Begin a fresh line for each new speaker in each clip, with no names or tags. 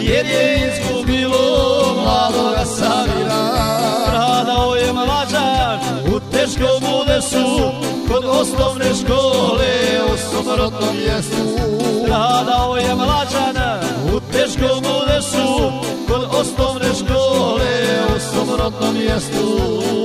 Jer je izgubilo mladoga Samira Stradao je mlađan u teškom udesu kod osnovne škole u somrotnom mjestu Stradao je mlađan u teškom udesu kod osnovne škole u somrotnom mjestu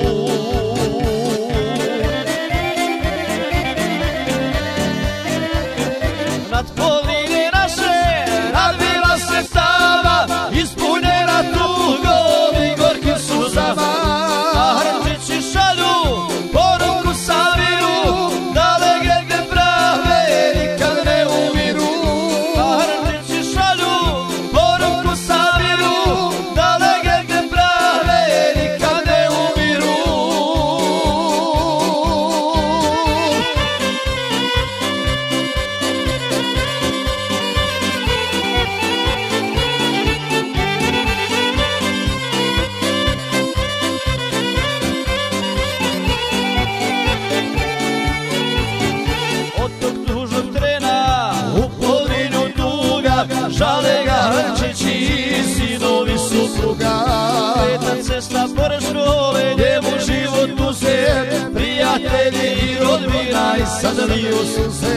Prijatelji i sad liju suze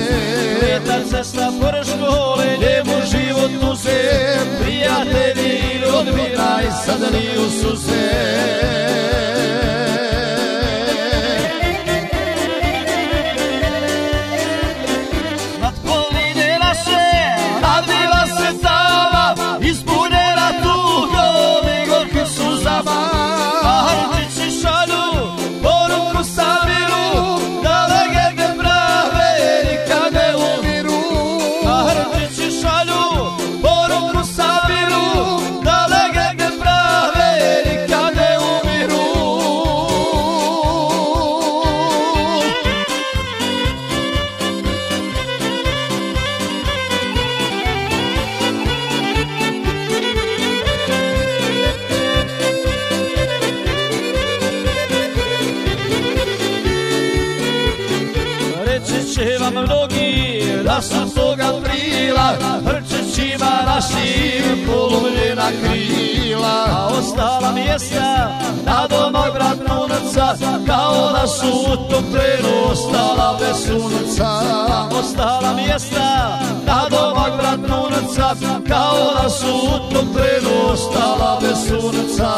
Peta cesta pored škole, njemu život uzet Prijatelji i rodbina i sad liju suze nad poline naše nadvila se tama ispunjena Reći će vam mnogi da su toga aprila Hrčećima našim polomljena krila. A ostala mjesta na domak brat Nunaca Kao da su u tom trenu ostala bez sunca Ostala mjesta na domak brat Nunaca Kao da su u tom trenu ostala bez sunca